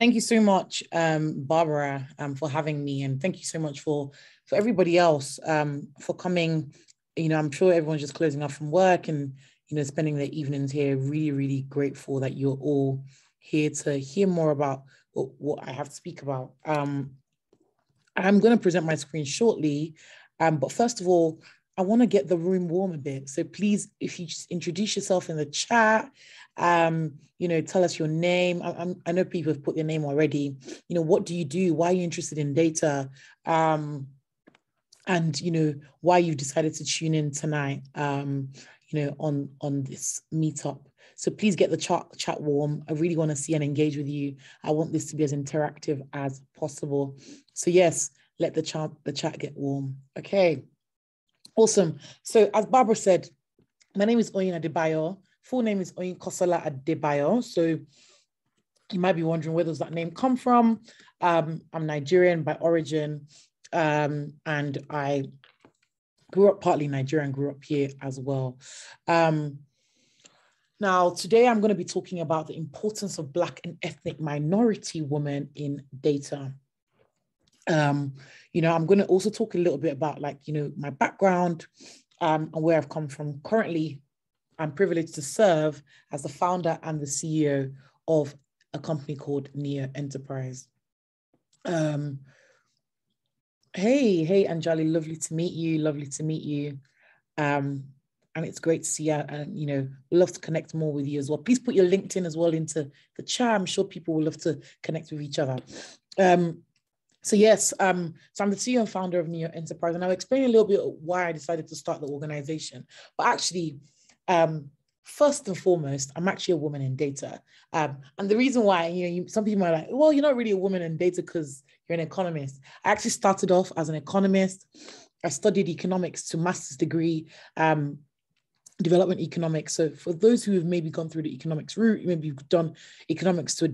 Thank you so much, um, Barbara, um, for having me, and thank you so much for for everybody else um, for coming. You know, I'm sure everyone's just closing up from work and you know spending their evenings here. Really, really grateful that you're all here to hear more about what, what I have to speak about. Um, I'm going to present my screen shortly, um, but first of all, I want to get the room warm a bit. So please, if you just introduce yourself in the chat, um, you know, tell us your name. I, I, know people have put their name already. You know, what do you do? Why are you interested in data? Um, and you know why you've decided to tune in tonight. Um, you know, on on this meetup. So please get the chat chat warm. I really want to see and engage with you. I want this to be as interactive as possible. So yes, let the chat the chat get warm. Okay. Awesome. So as Barbara said, my name is Oyin Adebayo. Full name is Oyinkansola Adebayo. So you might be wondering where does that name come from? Um, I'm Nigerian by origin, um, and I grew up partly Nigerian, grew up here as well. Um, now, today I'm going to be talking about the importance of Black and ethnic minority women in data. Um, you know, I'm going to also talk a little bit about like, you know, my background um, and where I've come from. Currently, I'm privileged to serve as the founder and the CEO of a company called Niyo Enterprise. Um, hey, hey, Anjali, lovely to meet you. Lovely to meet you. Um, and it's great to see you. And you know, love to connect more with you as well. Please put your LinkedIn as well into the chat. I'm sure people will love to connect with each other. Um, so yes, um, so I'm the CEO and founder of Niyo Enterprise, and I'll explain a little bit why I decided to start the organization. But actually, um, first and foremost, I'm actually a woman in data. Um, and the reason why, you know, you, some people are like, well, you're not really a woman in data because you're an economist. I actually started off as an economist. I studied economics to master's degree, um, development economics. So for those who have maybe gone through the economics route, maybe you've done economics to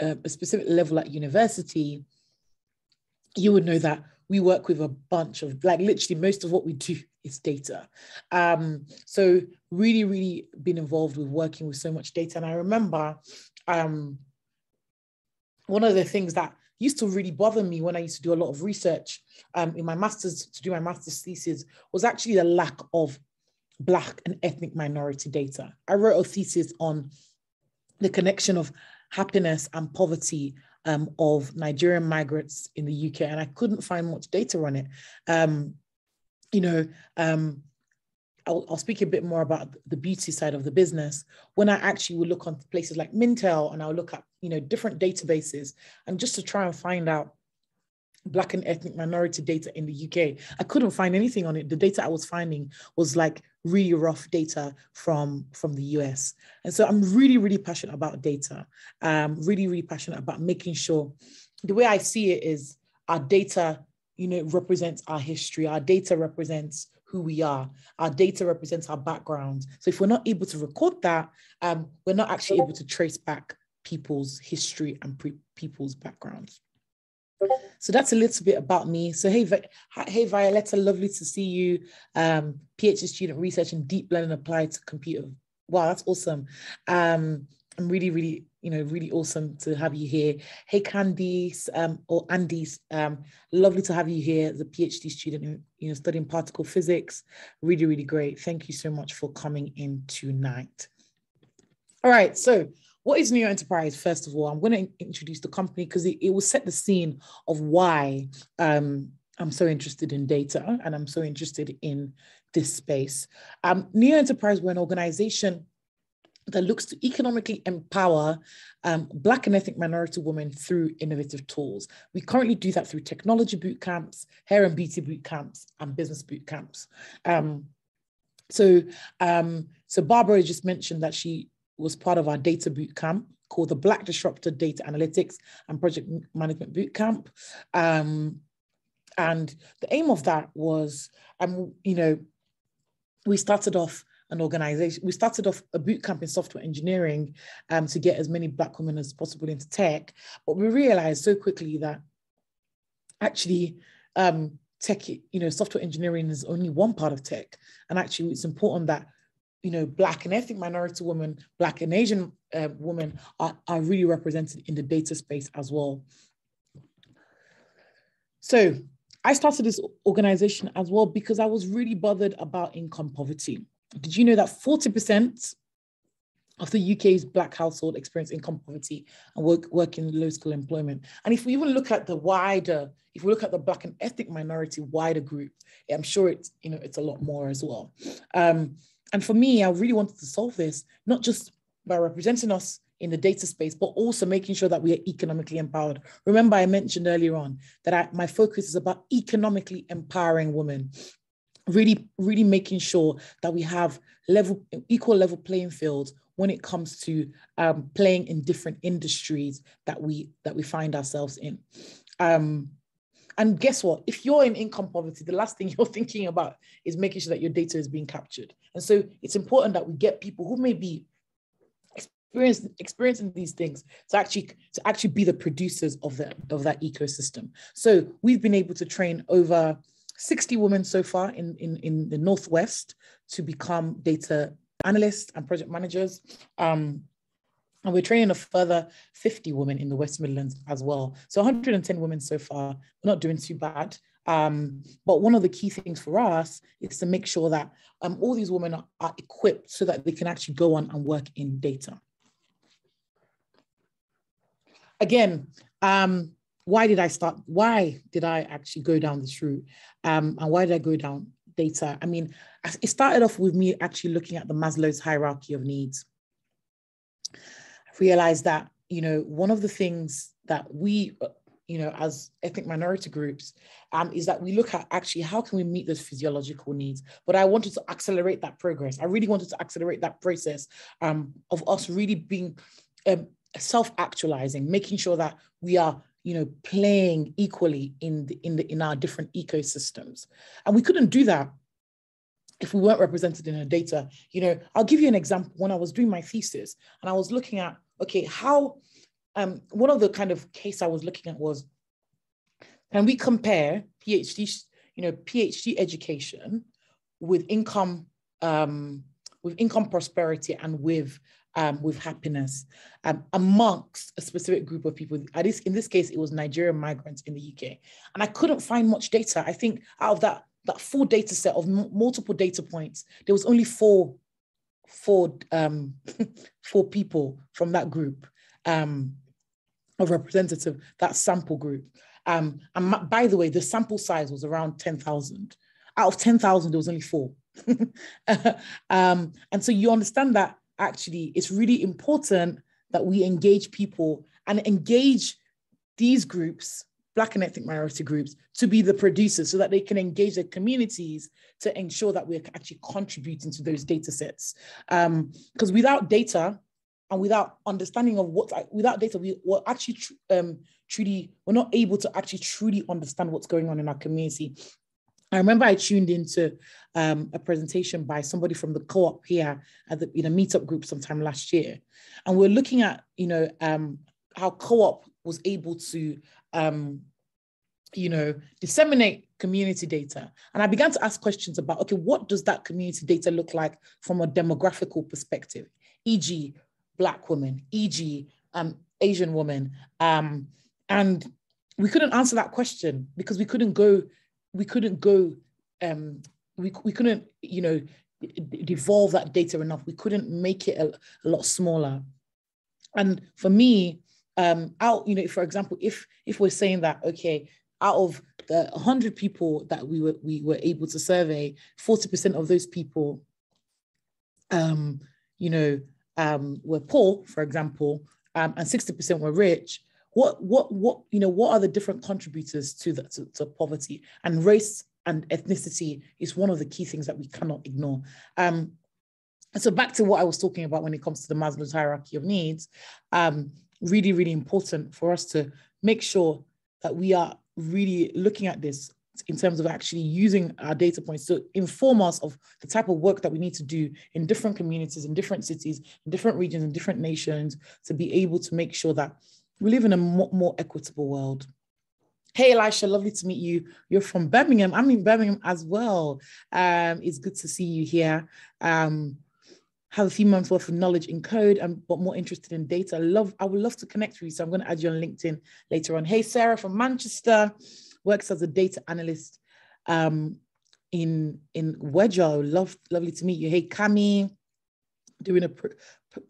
a, uh, a specific level at university, you would know that we work with a bunch of like literally most of what we do is data. Um so really really been involved with working with so much data. And i remember um one of the things that used to really bother me when i used to do a lot of research um in my master's to do my master's thesis was actually the lack of black and ethnic minority data. I wrote a thesis on the connection of happiness and poverty um, of Nigerian migrants in the UK, and I couldn't find much data on it. Um, you know, um, I'll, I'll, speak a bit more about the beauty side of the business. When I actually would look on places like Mintel and I'll look at, you know, different databases and just to try and find out Black and ethnic minority data in the UK. I couldn't find anything on it. The data I was finding was like really rough data from, from the US. And so I'm really, really passionate about data. Um, really, really passionate about making sure the way I see it is our data, you know, represents our history. Our data represents who we are. Our data represents our background. So if we're not able to record that, um, we're not actually able to trace back people's history and pre- people's backgrounds. So that's a little bit about me. So hey, hey Violetta, lovely to see you. Um, PhD student research and deep learning applied to computer. Wow, that's awesome. Um, I'm really, really, you know, really awesome to have you here. Hey, Candice um, or Andy's, um, lovely to have you here as a PhD student, you know, studying particle physics. Really, really great. Thank you so much for coming in tonight. All right, so what is Niyo Enterprise? First of all, I'm going to introduce the company because it, it will set the scene of why um, I'm so interested in data and I'm so interested in this space. Um, Niyo Enterprise, we're an organization that looks to economically empower um, Black and ethnic minority women through innovative tools. We currently do that through technology boot camps, hair and beauty boot camps, and business boot camps. Um, so, um, so Barbara just mentioned that she was part of our data boot camp called the Black Disruptor Data Analytics and Project Management Boot Camp. Um, and the aim of that was, um, you know, we started off an organization, we started off a boot camp in software engineering um, to get as many Black women as possible into tech. But we realized so quickly that actually um, tech, you know, software engineering is only one part of tech. And actually, it's important that you know, Black and ethnic minority women, Black and Asian uh, women are, are really represented in the data space as well. So I started this organization as well because I was really bothered about income poverty. Did you know that 40% of the UK's black household experience income poverty and work, work in low skill employment? And if we even look at the wider, if we look at the black and ethnic minority wider group, I'm sure it's, you know, it's a lot more as well. Um, and for me, I really wanted to solve this, not just by representing us in the data space, but also making sure that we are economically empowered. Remember, I mentioned earlier on that I, my focus is about economically empowering women, really, really making sure that we have level, equal level playing fields when it comes to um, playing in different industries that we that we find ourselves in. Um, and guess what? If you're in income poverty, the last thing you're thinking about is making sure that your data is being captured. And so it's important that we get people who may be experiencing these things to actually to actually be the producers of that of that ecosystem. So we've been able to train over 60 women so far in, in, in the Northwest to become data analysts and project managers. Um, and we're training a further 50 women in the West Midlands as well. So 110 women so far. We're not doing too bad. Um, but one of the key things for us is to make sure that um, all these women are, are equipped so that they can actually go on and work in data again, um, why did I start? Why did I actually go down this route? Um, and why did I go down data? I mean, it started off with me actually looking at the Maslow's hierarchy of needs. I realized that, you know, one of the things that we, you know, as ethnic minority groups, um, is that we look at actually how can we meet those physiological needs. But I wanted to accelerate that progress. I really wanted to accelerate that process um, of us really being um, self-actualizing, making sure that we are you know playing equally in the, in the in our different ecosystems and we couldn't do that if we weren't represented in our data you know i'll give you an example when i was doing my thesis and i was looking at okay how um one of the kind of case i was looking at was can we compare phd you know phd education with income um with income prosperity and with um, with happiness um, amongst a specific group of people. At least in this case, it was Nigerian migrants in the UK. And I couldn't find much data. I think out of that, that full data set of m- multiple data points, there was only four, four, um, four people from that group um, of representative, that sample group. Um, and by the way, the sample size was around 10,000. Out of 10,000, there was only four. um, and so you understand that actually it's really important that we engage people and engage these groups black and ethnic minority groups to be the producers so that they can engage their communities to ensure that we're actually contributing to those data sets because um, without data and without understanding of what without data we were actually um, truly we're not able to actually truly understand what's going on in our community. I remember I tuned into um, a presentation by somebody from the co-op here at the you know meetup group sometime last year, and we're looking at you know um, how co-op was able to um, you know disseminate community data, and I began to ask questions about okay, what does that community data look like from a demographical perspective, e.g., Black women, e.g., um, Asian women, um, and we couldn't answer that question because we couldn't go we couldn't go, um, we, we couldn't, you know, devolve that data enough. We couldn't make it a, a lot smaller. And for me, um, out, you know, for example, if if we're saying that, okay, out of the 100 people that we were we were able to survey, 40% of those people, um, you know, um, were poor, for example, um, and 60% were rich what what what you know what are the different contributors to the to, to, poverty? And race and ethnicity is one of the key things that we cannot ignore. Um so back to what i was talking about when it comes to the maslow's hierarchy of needs um really really important for us to make sure that we are really looking at this in terms of actually using our data points to inform us of the type of work that we need to do in different communities, in different cities, in different regions, in different nations, to be able to make sure that we live in a more, more equitable world. Hey, Elisha, lovely to meet you. You're from Birmingham. I'm in Birmingham as well. Um, it's good to see you here. Um, have a few months worth of knowledge in code and but more interested in data. Love, I would love to connect with you. So I'm going to add you on LinkedIn later on. Hey, Sarah from Manchester, works as a data analyst um, in in Wedger. Love, lovely to meet you. Hey, Cami, doing a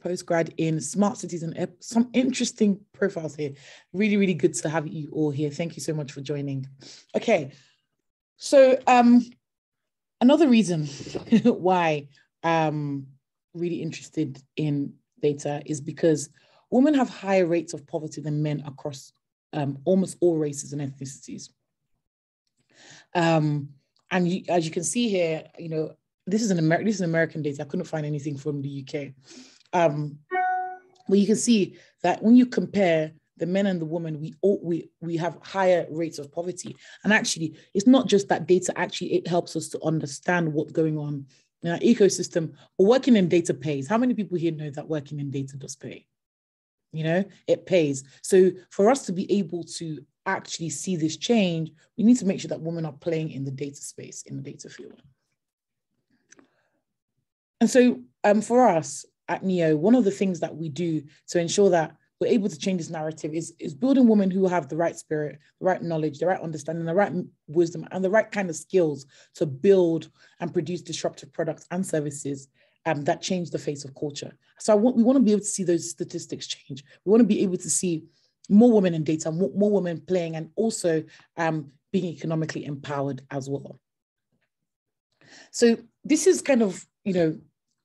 postgrad in smart cities and some interesting profiles here. Really, really good to have you all here. Thank you so much for joining. Okay, so um, another reason why um really interested in data is because women have higher rates of poverty than men across um, almost all races and ethnicities. Um, and you, as you can see here, you know, this is an American, this is American data. I couldn't find anything from the UK. Um, but you can see that when you compare the men and the women, we we we have higher rates of poverty. And actually, it's not just that data. Actually, it helps us to understand what's going on in our ecosystem, working in data pays. How many people here know that working in data does pay? You know, it pays. So for us to be able to actually see this change, we need to make sure that women are playing in the data space, in the data field. And so um, for us at Niyo, one of the things that we do to ensure that we're able to change this narrative is, is building women who have the right spirit, the right knowledge, the right understanding, the right wisdom, and the right kind of skills to build and produce disruptive products and services um, that change the face of culture. So want, we want to be able to see those statistics change. We want to be able to see more women in data, more, more women playing, and also um, being economically empowered as well. So this is kind of, you know,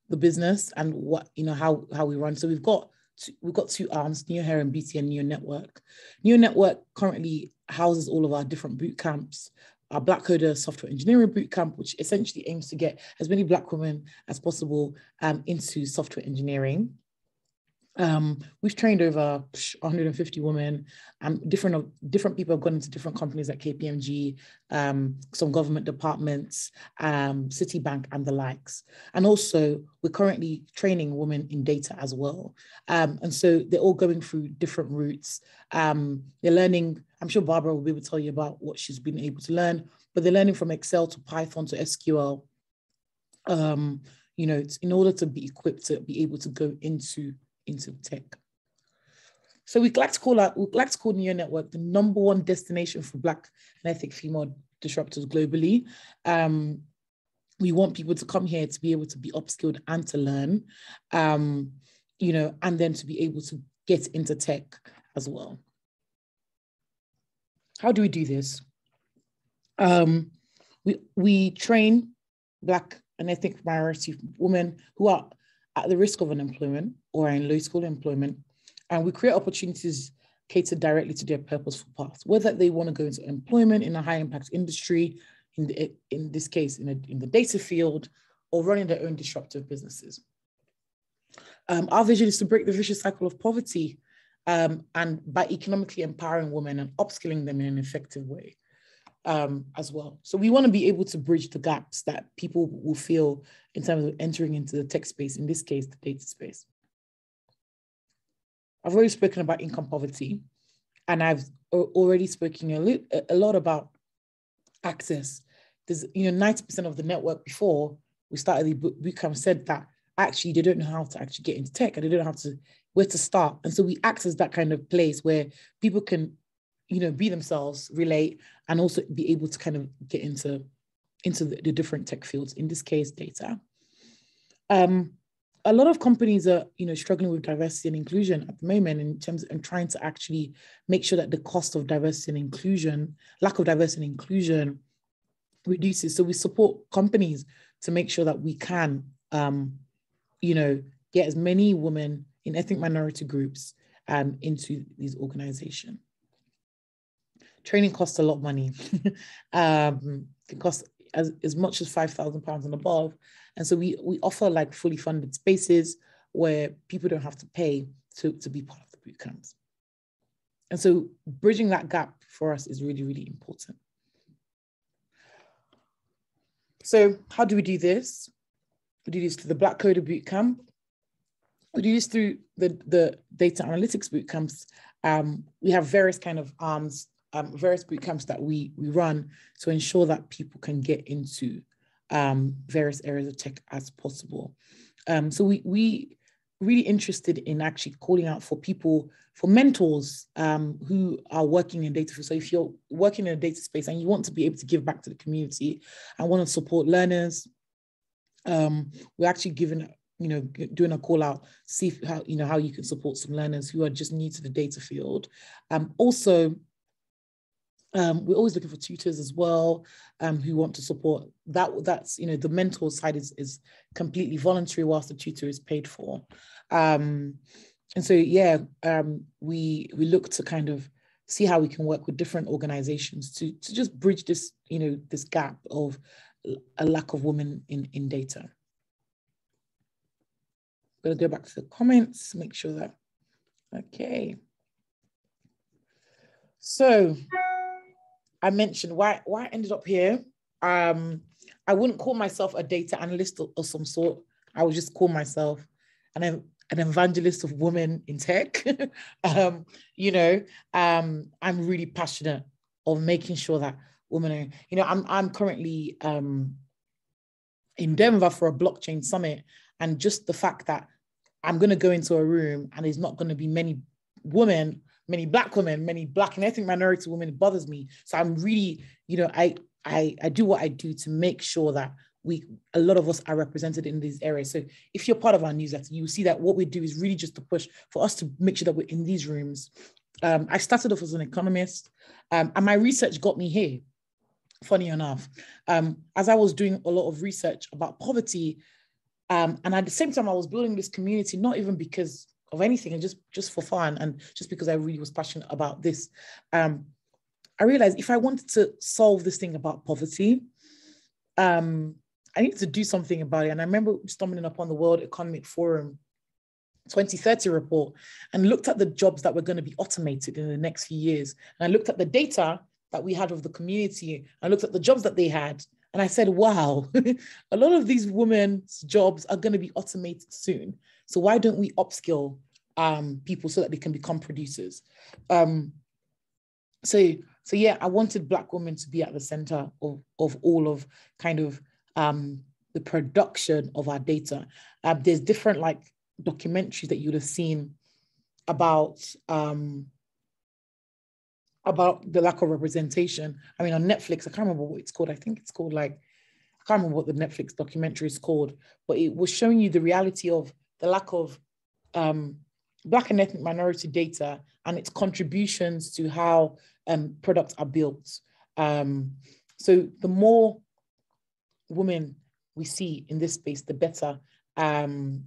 the business and what, you know, how, how we run. So we've got two, we've got two arms, Niyo Hair and Beauty and Niyo Network. Niyo Network currently houses all of our different boot camps. Our Black Codher Software Engineering Boot Camp, which essentially aims to get as many Black women as possible um, into software engineering. Um, we've trained over 150 women. Um, different different people have gone into different companies like KPMG, um, some government departments, um, Citibank, and the likes. And also, we're currently training women in data as well. Um, and so they're all going through different routes. They're learning. I'm sure Barbara will be able to tell you about what she's been able to learn, but they're learning from Excel to Python to SQL. You know, in order to be equipped to be able to go into into tech. So we'd like to call out, we'd like to call Niyo Network the number one destination for Black and ethnic female disruptors globally. Um, we want people to come here to be able to be upskilled and to learn, um, you know, and then to be able to get into tech as well. How do we do this? Um, we, we train Black and ethnic minority women who are at the risk of unemployment or in low school employment. And we create opportunities catered directly to their purposeful path, whether they want to go into employment in a high impact industry, in, the, in this case, in, a, in the data field, or running their own disruptive businesses. Um, our vision is to break the vicious cycle of poverty um, and by economically empowering women and upskilling them in an effective way um, as well. So we want to be able to bridge the gaps that people will feel in terms of entering into the tech space, in this case, the data space. I've already spoken about income poverty, and I've already spoken a, a lot about access. There's, you know, 90% of the network before we started the bootcamp said that actually they don't know how to actually get into tech and they don't know how to where to start. And so we act as that kind of place where people can you know, be themselves, relate, and also be able to kind of get into into the, the different tech fields. In this case, data. Um, a lot of companies are, you know, struggling with diversity and inclusion at the moment in terms and trying to actually make sure that the cost of diversity and inclusion, lack of diversity and inclusion, reduces. So we support companies to make sure that we can, um, you know, get as many women in ethnic minority groups um, into these organizations training costs a lot of money. um, it costs as, as much as five thousand pounds and above, and so we we offer like fully funded spaces where people don't have to pay to to be part of the boot camps. And so bridging that gap for us is really really important. So how do we do this? We do this through the Black Codher Bootcamp. We do this through the, the data analytics bootcamps. Um, we have various kind of arms um, various boot camps that we we run to ensure that people can get into um, various areas of tech as possible. Um, so we we really interested in actually calling out for people for mentors um, who are working in data. So if you're working in a data space and you want to be able to give back to the community and want to support learners, um, we're actually giving you know doing a call out see how you know how you can support some learners who are just new to the data field um, also um, we're always looking for tutors as well um, who want to support that. That's you know the mentor side is is completely voluntary, whilst the tutor is paid for. Um, and so yeah, um, we we look to kind of see how we can work with different organizations to to just bridge this you know this gap of a lack of women in in data. I'm gonna go back to the comments, make sure that okay. So I mentioned why why I ended up here. Um, I wouldn't call myself a data analyst of, some sort. I would just call myself an an evangelist of women in tech. um, you know, um, I'm really passionate of making sure that women are, you know, I'm I'm currently um, in Denver for a blockchain summit, and just the fact that I'm going to go into a room and there's not going to be many women many black women, many black and ethnic minority women, bothers me. So I'm really, you know, I I I do what I do to make sure that we a lot of us are represented in these areas. So if you're part of our newsletter, you see that what we do is really just to push for us to make sure that we're in these rooms. Um, I started off as an economist, um, and my research got me here. Funny enough, um, as I was doing a lot of research about poverty, um, and at the same time, I was building this community, not even because of anything and just just for fun and just because I really was passionate about this. Um, I realized if I wanted to solve this thing about poverty, um, I needed to do something about it. And I remember stumbling upon the World Economic Forum 2030 report and looked at the jobs that were going to be automated in the next few years. And I looked at the data that we had of the community. I looked at the jobs that they had. And I said, wow, a lot of these women's jobs are going to be automated soon. So why don't we upskill um, people so that they can become producers? Um, so, so yeah, I wanted Black women to be at the center of, of all of kind of um, the production of our data. Uh, there's different like documentaries that you'd have seen about um, about the lack of representation. I mean, on Netflix, I can't remember what it's called. I think it's called like I can't remember what the Netflix documentary is called, but it was showing you the reality of the lack of um, Black and ethnic minority data and its contributions to how um, products are built. Um, so the more women we see in this space, the better. Um,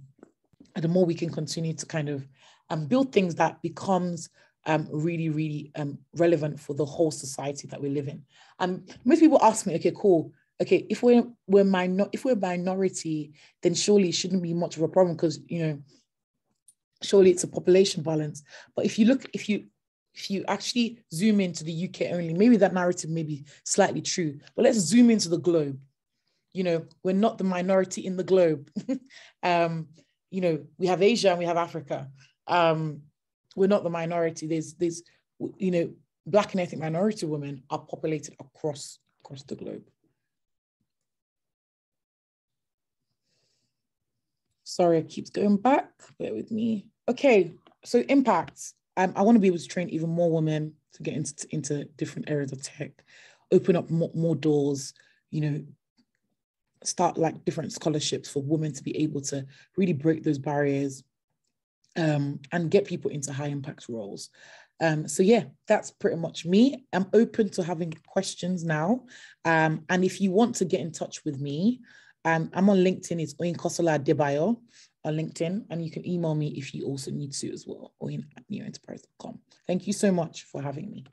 the more we can continue to kind of um, build things that becomes um, really, really um, relevant for the whole society that we live in. And most people ask me, okay, cool, okay, if we're we're minor if we're minority, then surely it shouldn't be much of a problem because you know, surely it's a population balance. But if you look, if you if you actually zoom into the UK only, maybe that narrative may be slightly true. But let's zoom into the globe. You know, we're not the minority in the globe. um, you know, we have Asia and we have Africa. Um, we're not the minority. There's there's you know, black and ethnic minority women are populated across across the globe. Sorry, it keeps going back. Bear with me. Okay, so impact. Um, I want to be able to train even more women to get into, into different areas of tech, open up more, more doors, you know, start like different scholarships for women to be able to really break those barriers um, and get people into high impact roles. Um, so yeah, that's pretty much me. I'm open to having questions now. Um, and if you want to get in touch with me, um, I'm on LinkedIn. It's Oyinkansola Adebayo on LinkedIn, and you can email me if you also need to as well, or in niyoenterprise.com. Thank you so much for having me.